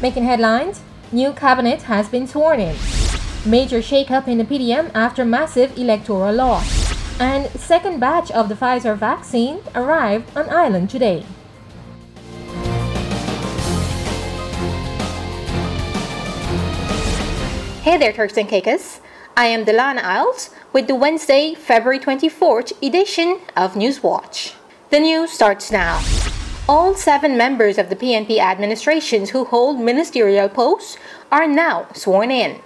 Making headlines, new cabinet has been sworn in. Major shakeup in the PDM after massive electoral loss. And second batch of the Pfizer vaccine arrived on island today. Hey there, Turks and Caicos. I am Delana Isles with the Wednesday, February 24th edition of Newswatch. The news starts now. All seven members of the PNP administrations who hold ministerial posts are now sworn in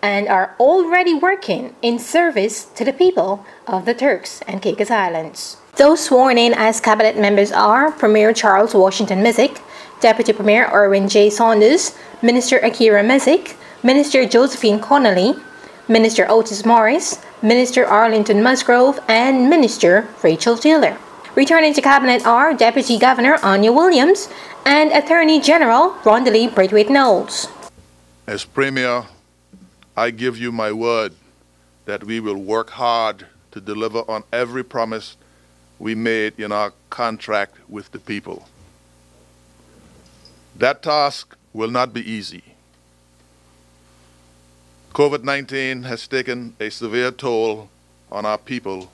and are already working in service to the people of the Turks and Caicos Islands. Those sworn in as cabinet members are Premier Charles Washington Misick, Deputy Premier Erwin J. Saunders, Minister Akierra Missick, Minister Josephine Connolly, Minister Otis Morris, Minister Arlington Musgrove, and Minister Rachel Taylor. Returning to Cabinet are Deputy Governor Anya Williams and Attorney General Rhondalee Braithwaite Knowles. As Premier, I give you my word that we will work hard to deliver on every promise we made in our contract with the people. That task will not be easy. COVID 19 has taken a severe toll on our people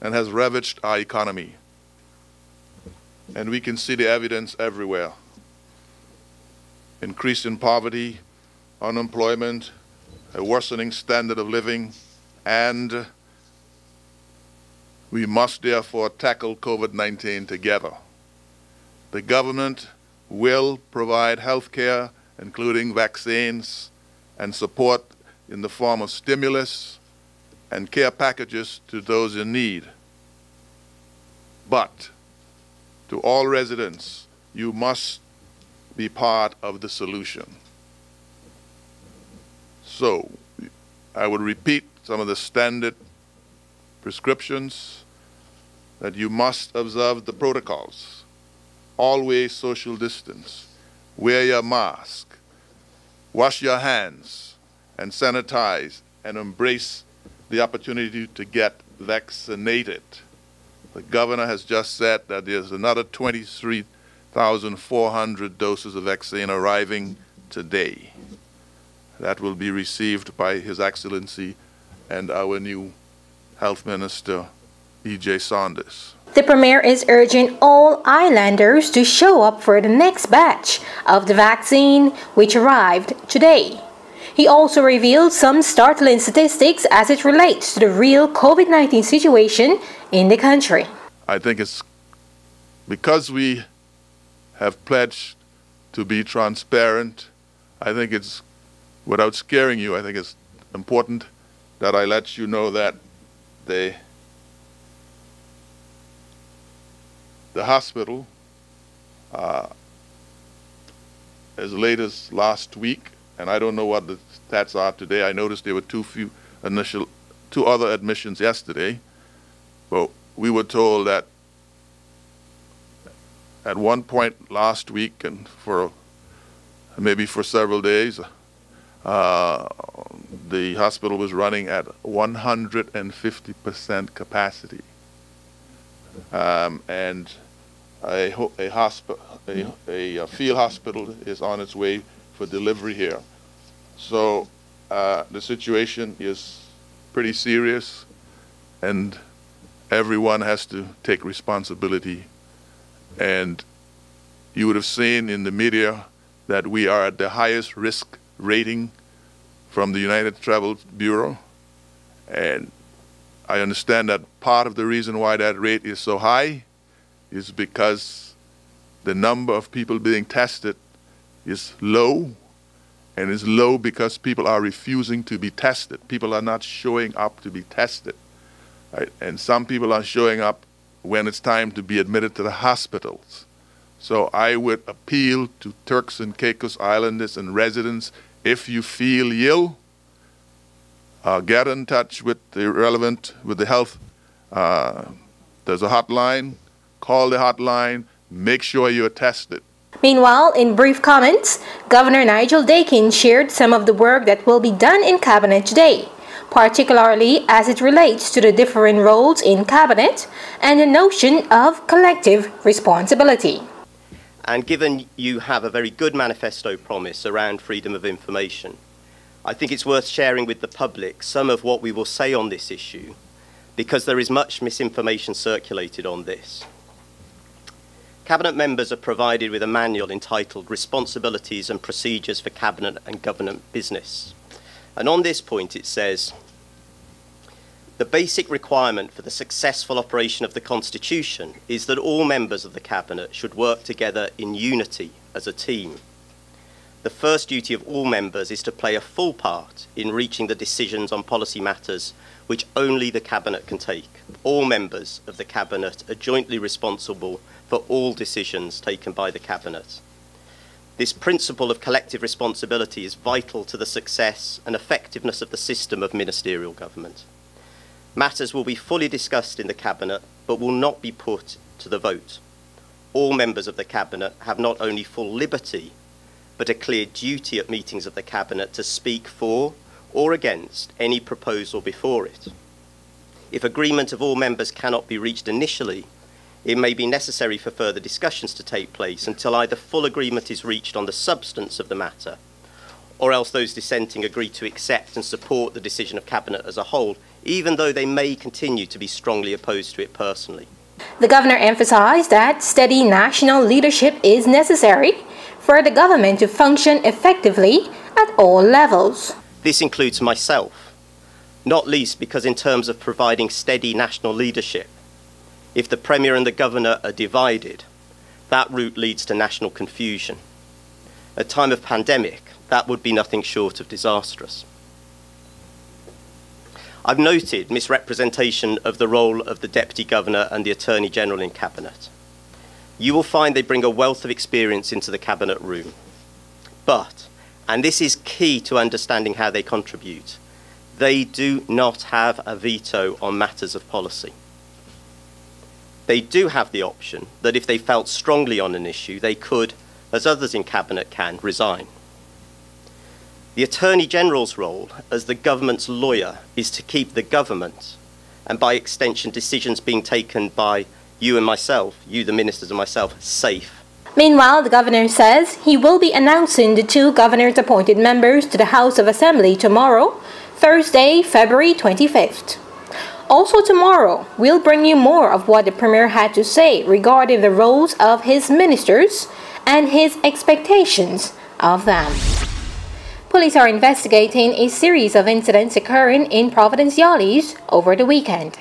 and has ravaged our economy and we can see the evidence everywhere. Increase in poverty, unemployment, a worsening standard of living, and we must therefore tackle COVID-19 together. The government will provide health care, including vaccines and support in the form of stimulus and care packages to those in need. But to all residents, you must be part of the solution. So, I would repeat some of the standard prescriptions that you must observe the protocols. Always social distance. Wear your mask. Wash your hands and sanitize and embrace the opportunity to get vaccinated. The governor has just said that there's another 23,400 doses of vaccine arriving today. That will be received by His Excellency and our new Health Minister, E.J. Saunders. The Premier is urging all islanders to show up for the next batch of the vaccine, which arrived today. He also revealed some startling statistics as it relates to the real COVID 19 situation in the country. I think it's because we have pledged to be transparent, I think it's, without scaring you, I think it's important that I let you know that the, the hospital, uh, as late as last week, and I don't know what the stats are today. I noticed there were two few initial, two other admissions yesterday. But we were told that at one point last week and for maybe for several days, uh, the hospital was running at 150% capacity. Um, and a, a, a, a, field hospital is on its way for delivery here. So uh, the situation is pretty serious, and everyone has to take responsibility. And you would have seen in the media that we are at the highest risk rating from the United Travel Bureau. And I understand that part of the reason why that rate is so high is because the number of people being tested is low and is low because people are refusing to be tested. People are not showing up to be tested. Right? And some people are showing up when it's time to be admitted to the hospitals. So I would appeal to Turks and Caicos Islanders and residents if you feel ill, uh, get in touch with the relevant, with the health. Uh, there's a hotline, call the hotline, make sure you're tested. Meanwhile, in brief comments, Governor Nigel Dakin shared some of the work that will be done in Cabinet today, particularly as it relates to the different roles in Cabinet and the notion of collective responsibility. And given you have a very good manifesto promise around freedom of information, I think it's worth sharing with the public some of what we will say on this issue because there is much misinformation circulated on this. Cabinet members are provided with a manual entitled Responsibilities and Procedures for Cabinet and Government Business. And on this point it says, the basic requirement for the successful operation of the Constitution is that all members of the Cabinet should work together in unity as a team. The first duty of all members is to play a full part in reaching the decisions on policy matters which only the Cabinet can take. All members of the Cabinet are jointly responsible for all decisions taken by the Cabinet. This principle of collective responsibility is vital to the success and effectiveness of the system of ministerial government. Matters will be fully discussed in the Cabinet, but will not be put to the vote. All members of the Cabinet have not only full liberty, but a clear duty at meetings of the Cabinet to speak for or against any proposal before it. If agreement of all members cannot be reached initially, it may be necessary for further discussions to take place until either full agreement is reached on the substance of the matter, or else those dissenting agree to accept and support the decision of Cabinet as a whole even though they may continue to be strongly opposed to it personally. The governor emphasized that steady national leadership is necessary for the government to function effectively at all levels. This includes myself, not least because, in terms of providing steady national leadership, if the Premier and the Governor are divided, that route leads to national confusion. At a time of pandemic, that would be nothing short of disastrous. I've noted misrepresentation of the role of the Deputy Governor and the Attorney General in Cabinet. You will find they bring a wealth of experience into the Cabinet room. But, and this is key to understanding how they contribute, they do not have a veto on matters of policy. They do have the option that if they felt strongly on an issue, they could, as others in Cabinet can, resign. The Attorney General's role as the government's lawyer is to keep the government, and by extension, decisions being taken by you and myself, you, the ministers, and myself, safe. Meanwhile, the governor says he will be announcing the two governors appointed members to the House of Assembly tomorrow, Thursday, February 25th. Also, tomorrow, we'll bring you more of what the Premier had to say regarding the roles of his ministers and his expectations of them. Police are investigating a series of incidents occurring in Providenciales over the weekend.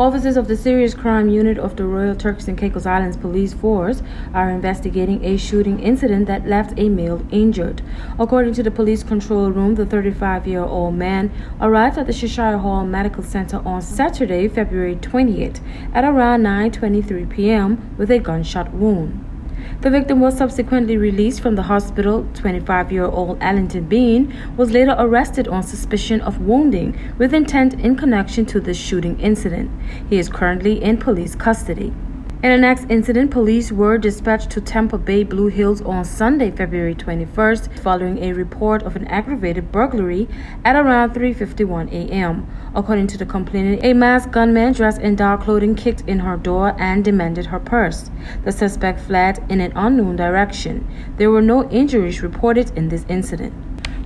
Officers of the Serious Crime Unit of the Royal Turks and Caicos Islands Police Force are investigating a shooting incident that left a male injured. According to the police control room, the 35 year old man arrived at the Cheshire Hall Medical Center on Saturday, February 20th at around 9:23 p.m. with a gunshot wound. The victim was subsequently released from the hospital. 25 year old Allington Bean was later arrested on suspicion of wounding with intent in connection to the shooting incident. He is currently in police custody. In the next incident, police were dispatched to Tampa Bay Blue Hills on Sunday, February 21st, following a report of an aggravated burglary at around 3:51 a.m. According to the complainant, a masked gunman dressed in dark clothing kicked in her door and demanded her purse. The suspect fled in an unknown direction. There were no injuries reported in this incident.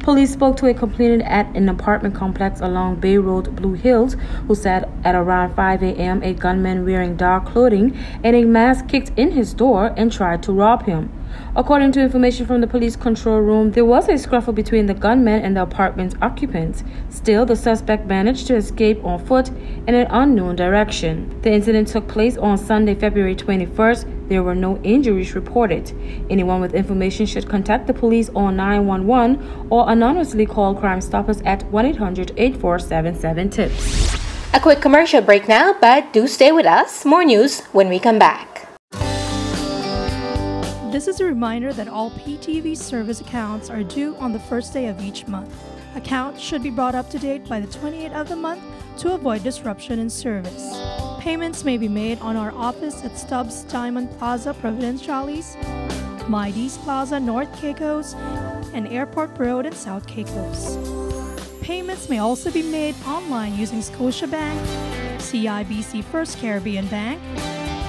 Police spoke to a complainant at an apartment complex along Bay Road, Blue Hills, who said at around 5 a.m. a gunman wearing dark clothing and a mask kicked in his door and tried to rob him. According to information from the police control room, there was a scuffle between the gunman and the apartment's occupants. Still, the suspect managed to escape on foot in an unknown direction. The incident took place on Sunday, February 21st. There were no injuries reported. Anyone with information should contact the police on 911 or anonymously call Crime Stoppers at 1 800 8477 TIPS. A quick commercial break now, but do stay with us. More news when we come back. This is a reminder that all PTV service accounts are due on the first day of each month. Accounts should be brought up to date by the 28th of the month to avoid disruption in service. Payments may be made on our office at Stubbs Diamond Plaza, Providenciales, Mides Plaza, North Caicos, and Airport Road in South Caicos. Payments may also be made online using Scotiabank, CIBC First Caribbean Bank,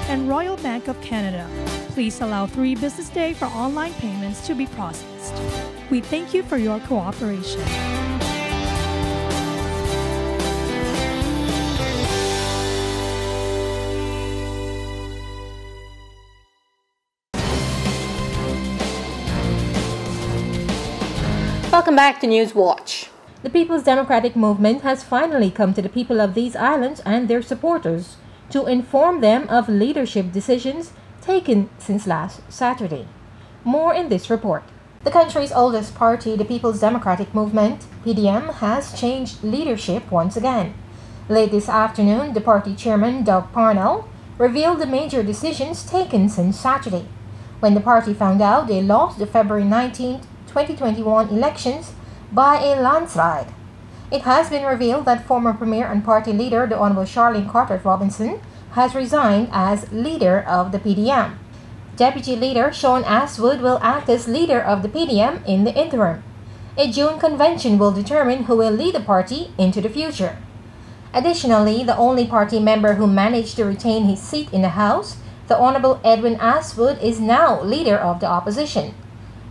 and Royal Bank of Canada. Please allow three business days for online payments to be processed. We thank you for your cooperation. Welcome back to News Watch. The People's Democratic Movement has finally come to the people of these islands and their supporters to inform them of leadership decisions taken since last Saturday. More in this report. The country's oldest party, the People's Democratic Movement, PDM, has changed leadership once again. Late this afternoon, the party chairman, Doug Parnell, revealed the major decisions taken since Saturday, when the party found out they lost the February 19, 2021 elections by a landslide. It has been revealed that former Premier and Party leader, the Honorable Sharlene Cartwright Robinson, has resigned as leader of the PDM. Deputy Leader Sean Astwood will act as leader of the PDM in the interim. A June convention will determine who will lead the party into the future. Additionally, the only party member who managed to retain his seat in the House, the Honorable Edwin Astwood, is now leader of the opposition.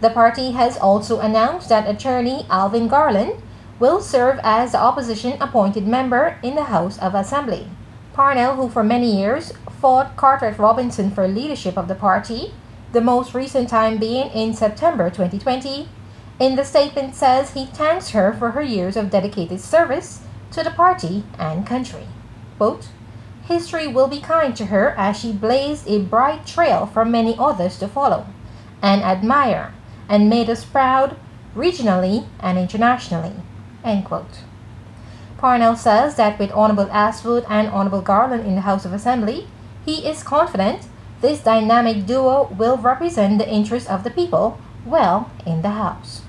The party has also announced that attorney Alvin Garland will serve as the opposition appointed member in the House of Assembly. Parnell, who for many years fought Cartwright Robinson for leadership of the party, the most recent time being in September 2020, in the statement says he thanks her for her years of dedicated service to the party and country. Quote, History will be kind to her as she blazed a bright trail for many others to follow and admire and made us proud regionally and internationally. End quote. Parnell says that with Honorable Astwood and Honorable Garland in the House of Assembly, he is confident this dynamic duo will represent the interests of the people well in the House.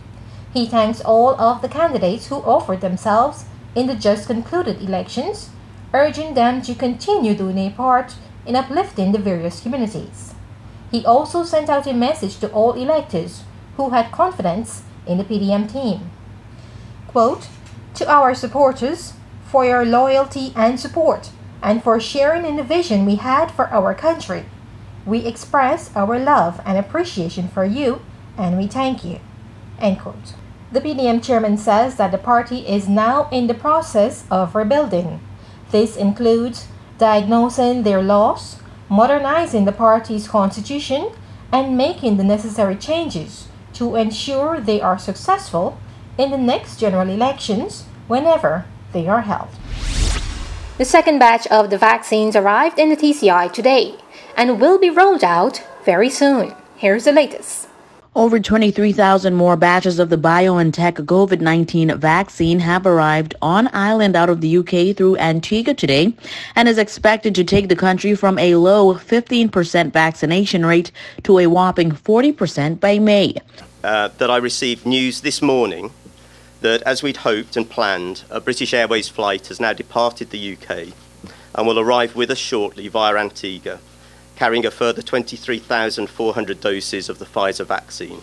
He thanks all of the candidates who offered themselves in the just concluded elections, urging them to continue doing a part in uplifting the various communities. He also sent out a message to all electors who had confidence in the PDM team. Quote, to our supporters for your loyalty and support and for sharing in the vision we had for our country. We express our love and appreciation for you and we thank you. End quote. The PDM chairman says that the party is now in the process of rebuilding. This includes diagnosing their loss, modernizing the party's constitution, and making the necessary changes to ensure they are successful in the next general elections whenever they are held. The second batch of the vaccines arrived in the TCI today and will be rolled out very soon. Here's the latest. Over 23,000 more batches of the BioNTech COVID-19 vaccine have arrived on island out of the UK through Antigua today and is expected to take the country from a low 15% vaccination rate to a whopping 40% by May. Uh, that I received news this morning that, as we'd hoped and planned, a British Airways flight has now departed the UK and will arrive with us shortly via Antigua, carrying a further 23,400 doses of the Pfizer vaccine.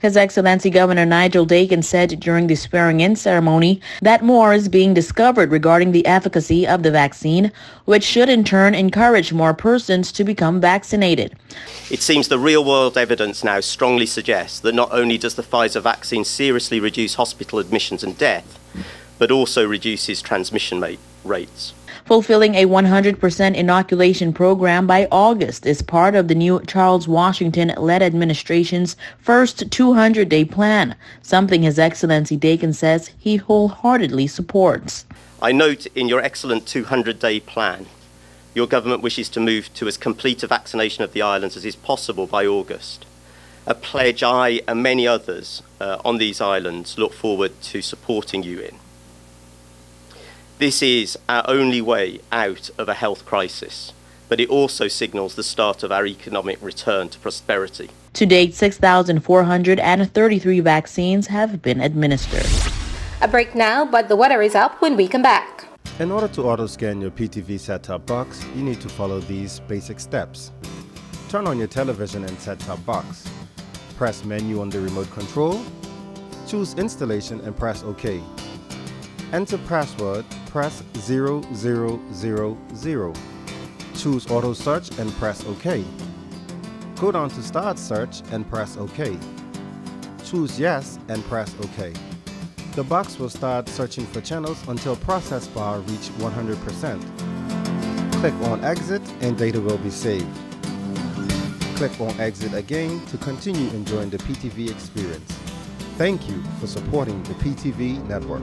His Excellency Governor Nigel Dakin said during the swearing-in ceremony that more is being discovered regarding the efficacy of the vaccine, which should in turn encourage more persons to become vaccinated. It seems the real-world evidence now strongly suggests that not only does the Pfizer vaccine seriously reduce hospital admissions and death, but also reduces transmission rates. Fulfilling a 100% inoculation program by August is part of the new Charles Washington-led administration's first 200-day plan, something His Excellency Dakin says he wholeheartedly supports. I note in your excellent 200-day plan, your government wishes to move to as complete a vaccination of the islands as is possible by August. A pledge I and many others uh, on these islands look forward to supporting you in. This is our only way out of a health crisis, but it also signals the start of our economic return to prosperity. To date, 6,433 vaccines have been administered. A break now, but the weather is up when we come back. In order to auto scan your PTV set top box, you need to follow these basic steps. Turn on your television and set top box. press menu on the remote control. Choose installation and press OK. Enter password, press 0000. Choose auto search and press OK. Go down to start search and press OK. Choose yes and press OK. The box will start searching for channels until process bar reach 100%. Click on exit and data will be saved. Click on exit again to continue enjoying the PTV experience. Thank you for supporting the PTV network.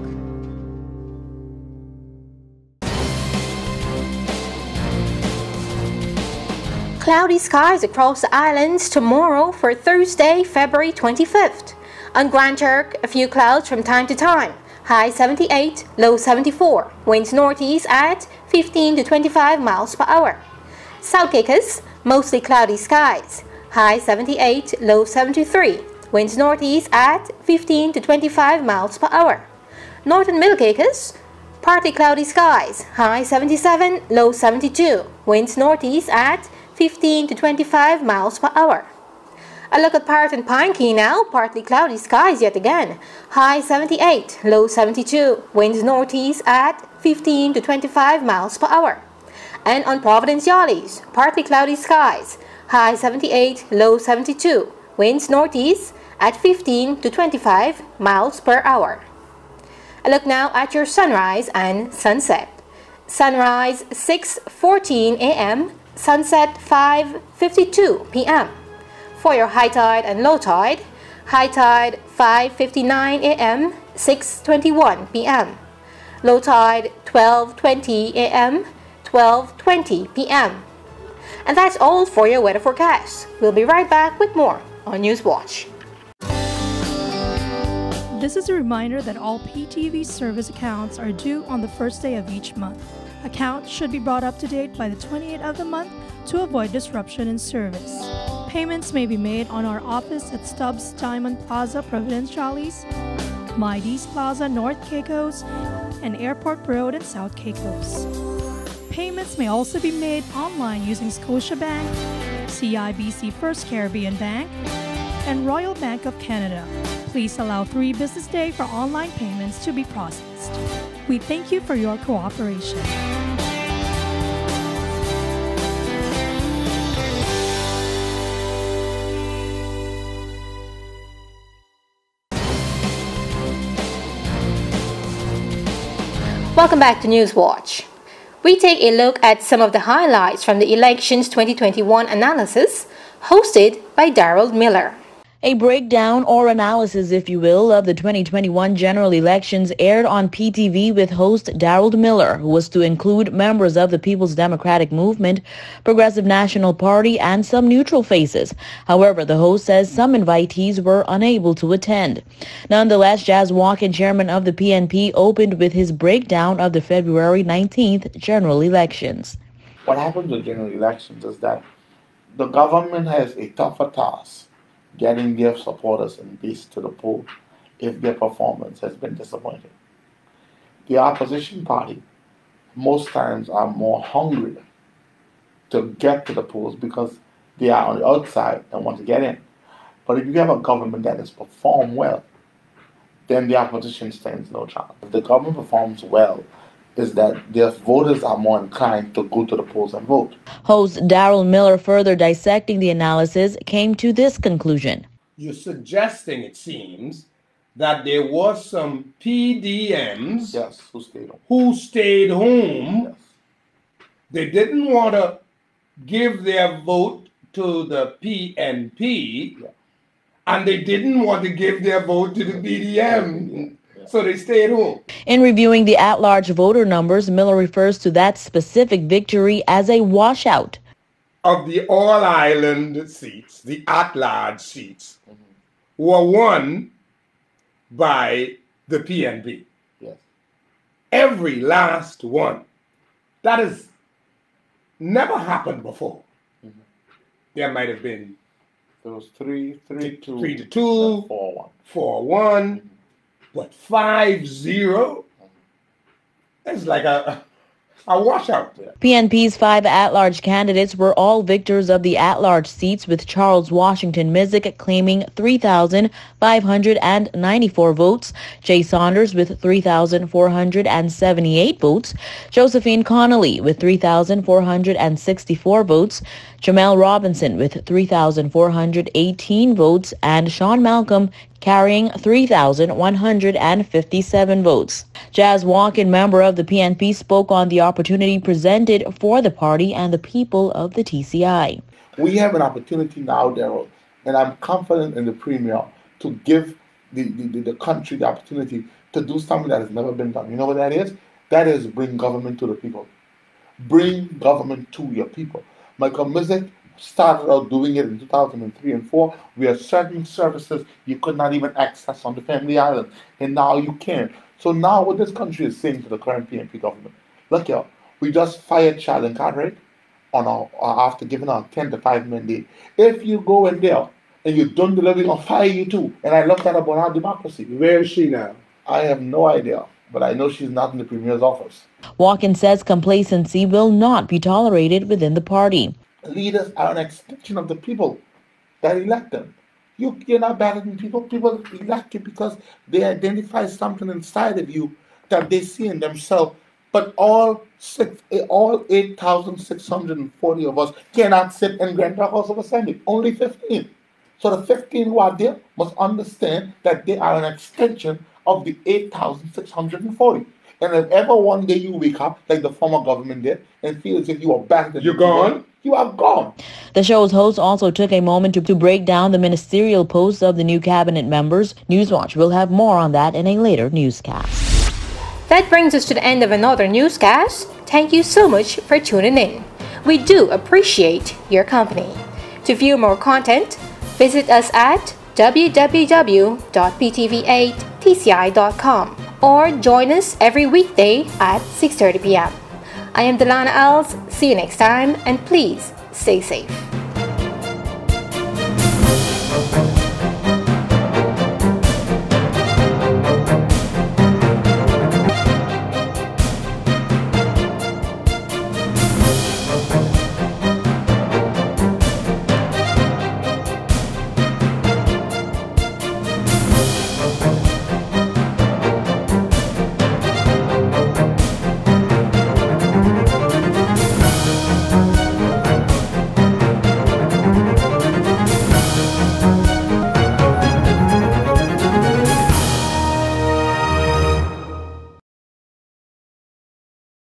Cloudy skies across the islands tomorrow for Thursday, February 25th. On Grand Turk, a few clouds from time to time. High 78, low 74. Winds northeast at 15 to 25 miles per hour. South Caicos, mostly cloudy skies. High 78, low 73. Winds northeast at 15 to 25 miles per hour. Northern Middle Caicos, partly cloudy skies. High 77, low 72. Winds northeast at 15 to 25 miles per hour. A look at Parrot and Pine Cay now, partly cloudy skies yet again. High 78, low 72, winds northeast at 15 to 25 miles per hour. And on Providenciales, partly cloudy skies. High 78, low 72, winds northeast at 15 to 25 miles per hour. A look now at your sunrise and sunset. Sunrise 6:14 a.m sunset 5:52 p.m. For your high tide and low tide, high tide 5:59 a.m., 6:21 p.m. Low tide 12:20 a.m., 12:20 p.m. And that's all for your weather forecast. We'll be right back with more on Newswatch. This is a reminder that all PTV service accounts are due on the first day of each month. Accounts should be brought up to date by the 28th of the month to avoid disruption in service. Payments may be made on our office at Stubbs Diamond Plaza, Providenciales, Mides Plaza, North Caicos, and Airport Road in South Caicos. Payments may also be made online using Scotiabank, CIBC First Caribbean Bank, and Royal Bank of Canada. Please allow three business days for online payments to be processed. We thank you for your cooperation. Welcome back to Newswatch. We take a look at some of the highlights from the elections 2021 analysis hosted by Daryl Miller. A breakdown or analysis, if you will, of the 2021 general elections aired on PTV with host Daryl Miller, who was to include members of the People's Democratic Movement, Progressive National Party, and some neutral faces. However, the host says some invitees were unable to attend. Nonetheless, Jazz Walken, chairman of the PNP, opened with his breakdown of the February 19th general elections. What happens with general elections is that the government has a tougher task getting their supporters and base to the poll if their performance has been disappointing. The opposition party most times are more hungry to get to the polls because they are on the outside and want to get in. But if you have a government that has performed well, then the opposition stands no chance. If the government performs well, is that their voters are more inclined to go to the polls and vote. Host Daryl Miller, further dissecting the analysis, came to this conclusion. You're suggesting, it seems, that there was some PDMs yes, who stayed home. Who stayed home. Yes. They didn't want to give their vote to the PNP, yeah. and they didn't want to give their vote to the BDM so they stayed home. In reviewing the at large voter numbers, Miller refers to that specific victory as a washout. Of the all island seats, the at large seats, mm-hmm. were won by the PNP. Yes. Every last one. That has never happened before. Mm-hmm. There might have been. There was three, three, two, three to two, four, one. Four, one. Mm-hmm what five zero? That's like a a washout. PNP's five at-large candidates were all victors of the at-large seats, with Charles Washington Misick claiming 3,594 votes, Jay Saunders with 3,478 votes, Josephine Connolly with 3,464 votes, Jamel Robinson with 3,418 votes, and Sean Malcolm carrying 3,157 votes. Jas Walken, member of the PNP, spoke on the opportunity presented for the party and the people of the TCI. We have an opportunity now, Daryl, and I'm confident in the Premier to give the, the, the country the opportunity to do something that has never been done. You know what that is? That is bring government to the people. Bring government to your people. Michael Misick started out doing it in 2003 and 4. We are certain services you could not even access on the Family Island, and now you can. So now what this country is saying to the current PNP government, look here, we just fired Sheldon Cartwright on our, uh, after giving our 10 to 5 mandate. If you go in there and you don't deliver, we're going to fire you too. And I looked at about our democracy. Where is she now? I have no idea, but I know she's not in the Premier's office. Walken says complacency will not be tolerated within the party. Leaders are an extension of the people that elect them. You, you're not than people. People elect you because they identify something inside of you that they see in themselves. But all six, all 8,640 of us cannot sit in Grand House of Assembly. Only 15. So the 15 who are there must understand that they are an extension of the 8,640. And if ever one day you wake up, like the former government did, and feel as if you are back, you're gone. You are gone. The show's host also took a moment to, to break down the ministerial posts of the new cabinet members. Newswatch will have more on that in a later newscast. That brings us to the end of another newscast. Thank you so much for tuning in. We do appreciate your company. To view more content, visit us at www.ptv8tci.com or join us every weekday at 6:30 p.m. I am Delana Els. See you next time and please stay safe.